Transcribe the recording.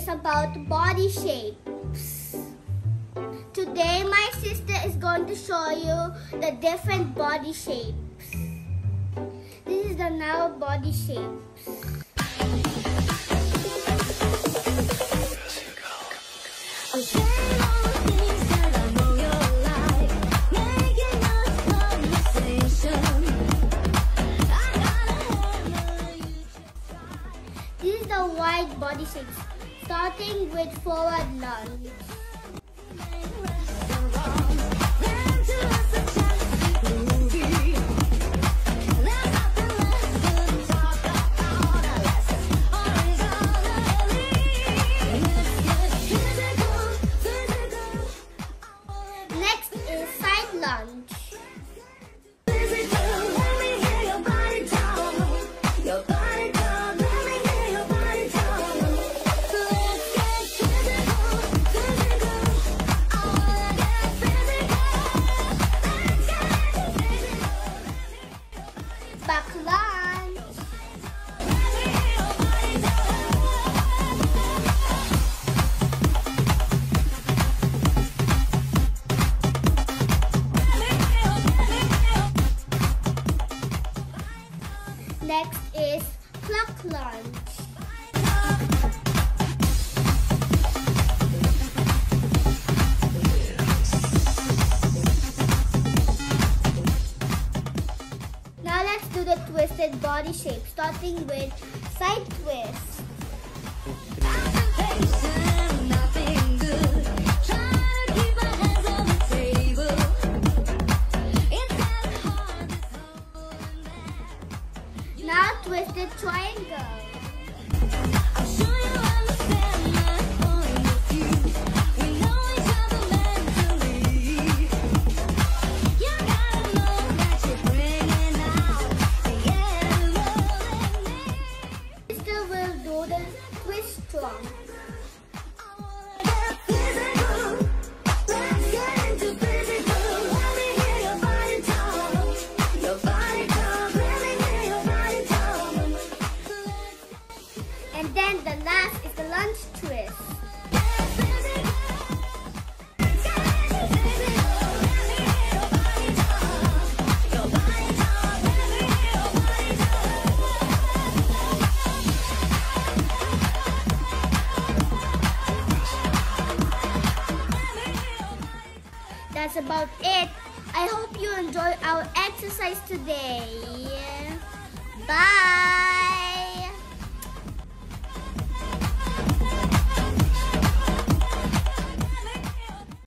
is about body shapes. Today my sister is going to show you the different body shapes. This is the now body shapes. This is the wide body shapes, starting with forward lunge. Next is side lunge. Next is pluck lunge. Now let's do the twisted body shape, starting with side twist. Now twisted triangle. And last is the lunge twist. That's about it. I hope you enjoyed our exercise today. Bye.